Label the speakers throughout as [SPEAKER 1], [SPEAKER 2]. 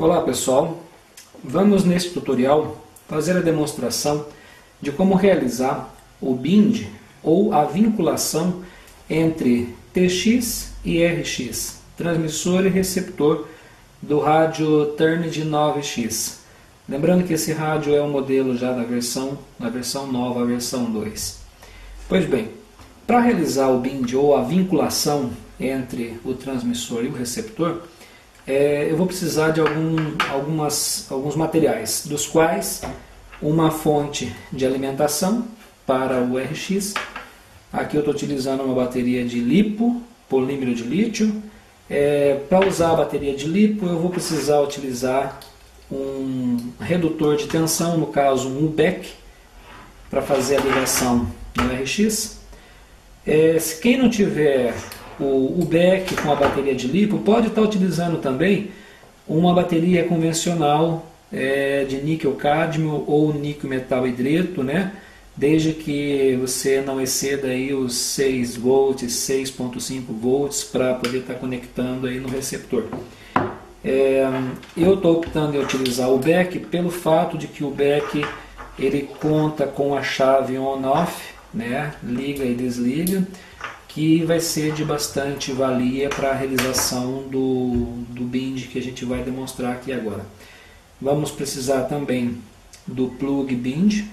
[SPEAKER 1] Olá pessoal, vamos nesse tutorial fazer a demonstração de como realizar o bind ou a vinculação entre TX e RX, transmissor e receptor do rádio Turn de 9X. Lembrando que esse rádio é um modelo já da versão, da versão nova, a versão 2. Pois bem, para realizar o bind ou a vinculação entre o transmissor e o receptor, é, eu vou precisar de algum, algumas, alguns materiais, dos quais uma fonte de alimentação para o RX. Aqui eu estou utilizando uma bateria de lipo, polímero de lítio. É, para usar a bateria de lipo, eu vou precisar utilizar um redutor de tensão, no caso um UBEC, para fazer a ligação no RX. É, se quem não tiver o, o com a bateria de lipo pode estar utilizando também uma bateria convencional é, de níquel cádmio ou níquel metal hidreto, né? desde que você não exceda aí os 6 volts, 6.5 volts para poder estar conectando aí no receptor. É, eu estou optando em utilizar o BEC pelo fato de que o BEC ele conta com a chave on-off, né? liga e desliga, que vai ser de bastante valia para a realização do, do bind que a gente vai demonstrar aqui agora. Vamos precisar também do plug bind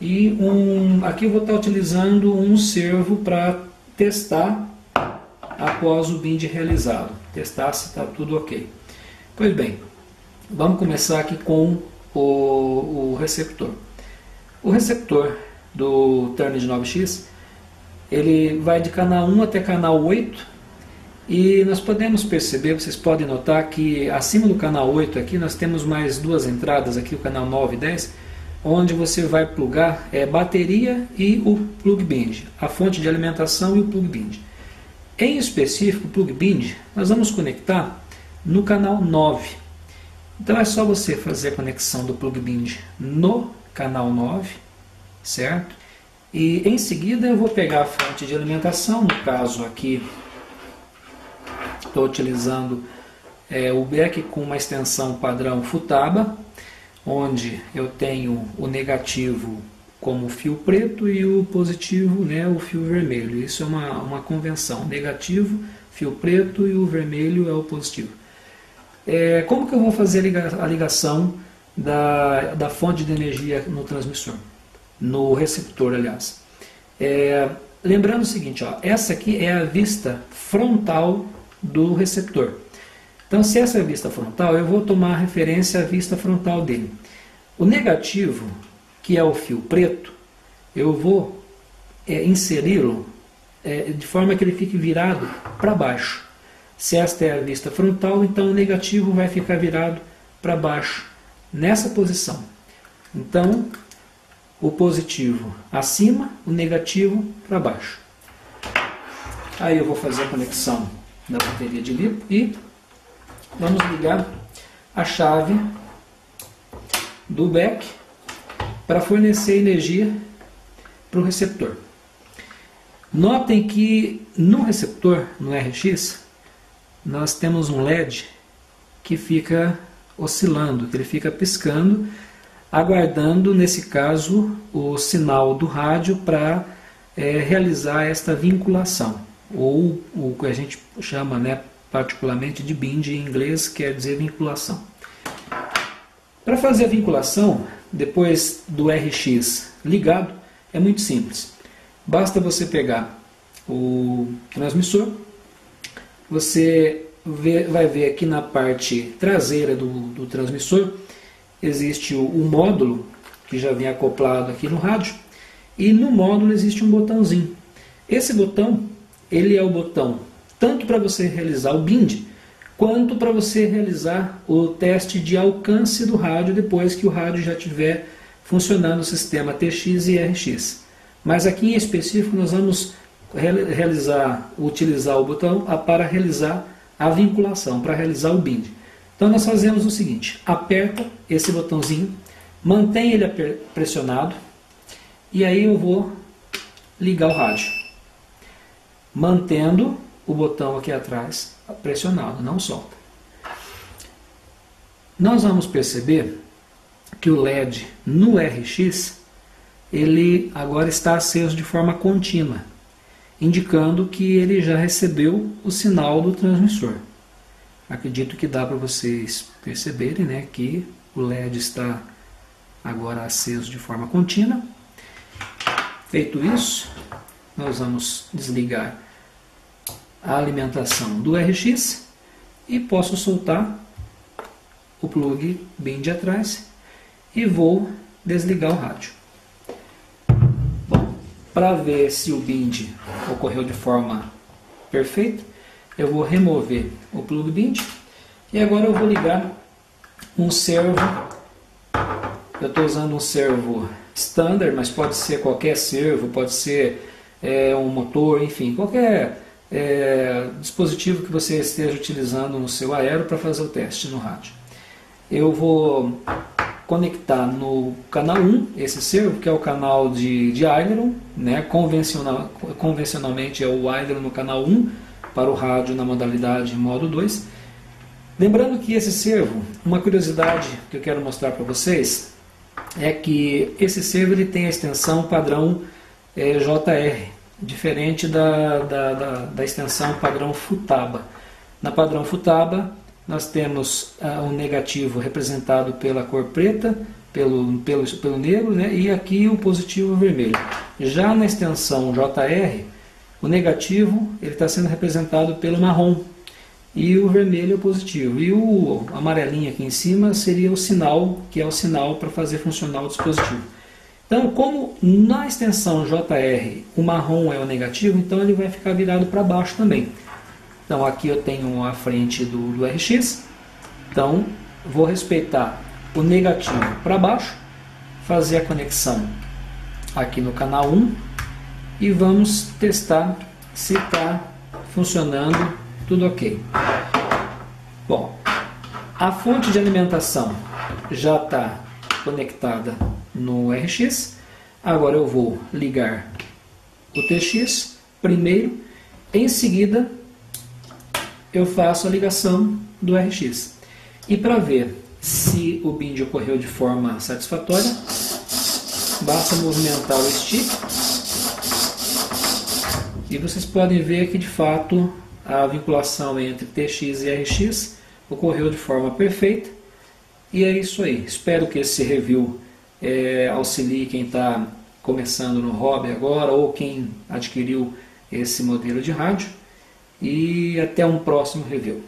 [SPEAKER 1] e um, aqui eu vou estar utilizando um servo para testar após o bind realizado, testar se está tudo ok. Pois bem, vamos começar aqui com o, o receptor. O receptor do Turner de 9X ele vai de canal 1 até canal 8 e nós podemos perceber, vocês podem notar que acima do canal 8 aqui nós temos mais duas entradas aqui, o canal 9 e 10, onde você vai plugar é, bateria e o plug bind, a fonte de alimentação e o plug bind. Em específico, o plug bind, nós vamos conectar no canal 9. Então é só você fazer a conexão do plug bind no canal 9, certo? E em seguida eu vou pegar a fonte de alimentação, no caso aqui estou utilizando é, o BEC com uma extensão padrão Futaba, onde eu tenho o negativo como fio preto e o positivo, né, o fio vermelho. Isso é uma, uma convenção. Negativo, fio preto e o vermelho é o positivo. É, como que eu vou fazer a ligação da, da fonte de energia no transmissor? No receptor, aliás. É, lembrando o seguinte, ó, essa aqui é a vista frontal do receptor. Então, se essa é a vista frontal, eu vou tomar referência à vista frontal dele. O negativo, que é o fio preto, eu vou é, inseri-lo é, de forma que ele fique virado para baixo. Se esta é a vista frontal, então o negativo vai ficar virado para baixo, nessa posição. Então, o positivo acima, o negativo para baixo. Aí eu vou fazer a conexão da bateria de lipo e vamos ligar a chave do back para fornecer energia para o receptor. Notem que no receptor, no RX, nós temos um LED que fica oscilando, que ele fica piscando aguardando, nesse caso, o sinal do rádio para é, realizar esta vinculação, ou o que a gente chama né, particularmente de bind em inglês, quer dizer vinculação. Para fazer a vinculação, depois do RX ligado, é muito simples. Basta você pegar o transmissor, você vê, vai ver aqui na parte traseira do, do transmissor existe o, o módulo, que já vem acoplado aqui no rádio, e no módulo existe um botãozinho. Esse botão, ele é o botão tanto para você realizar o bind, quanto para você realizar o teste de alcance do rádio depois que o rádio já estiver funcionando o sistema TX e RX. Mas aqui em específico nós vamos realizar, utilizar o botão para realizar a vinculação, para realizar o bind. Então nós fazemos o seguinte: aperta esse botãozinho, mantém ele pressionado e aí eu vou ligar o rádio, mantendo o botão aqui atrás pressionado, não solta. nós vamos perceber que o LED no RX ele agora está aceso de forma contínua, indicando que ele já recebeu o sinal do transmissor. Acredito que dá para vocês perceberem né, que o LED está agora aceso de forma contínua. Feito isso, nós vamos desligar a alimentação do RX e posso soltar o plug bem de atrás e vou desligar o rádio. Bom, para ver se o bind ocorreu de forma perfeita, eu vou remover o plug bind e agora eu vou ligar um servo. Eu estou usando um servo standard, mas pode ser qualquer servo, pode ser é, um motor, enfim, qualquer é, dispositivo que você esteja utilizando no seu aero para fazer o teste no rádio. Eu vou conectar no canal 1 esse servo, que é o canal de, de Aileron, né? Convencional, convencionalmente é o Aileron no canal 1 para o rádio na modalidade modo 2. Lembrando que esse servo, uma curiosidade que eu quero mostrar para vocês, é que esse servo ele tem a extensão padrão é, JR, diferente da, da, da, da, extensão padrão Futaba. Na padrão Futaba, nós temos ah, um negativo representado pela cor preta, pelo, pelo, pelo negro, né? e aqui o positivo vermelho. Já na extensão JR, o negativo ele está sendo representado pelo marrom, e o vermelho é o positivo. E o amarelinho aqui em cima seria o sinal, que é o sinal para fazer funcionar o dispositivo. Então, como na extensão JR o marrom é o negativo, então ele vai ficar virado para baixo também. Então aqui eu tenho a frente do, do RX, então vou respeitar o negativo para baixo, fazer a conexão aqui no canal 1 e vamos testar se está funcionando tudo ok. Bom, a fonte de alimentação já está conectada no RX. Agora eu vou ligar o TX primeiro, em seguida eu faço a ligação do RX. E para ver se o bind ocorreu de forma satisfatória, basta movimentar o stick e vocês podem ver que de fato a vinculação entre TX e RX ocorreu de forma perfeita. E é isso aí. Espero que esse review é, auxilie quem está começando no hobby agora ou quem adquiriu esse modelo de rádio. E até um próximo review.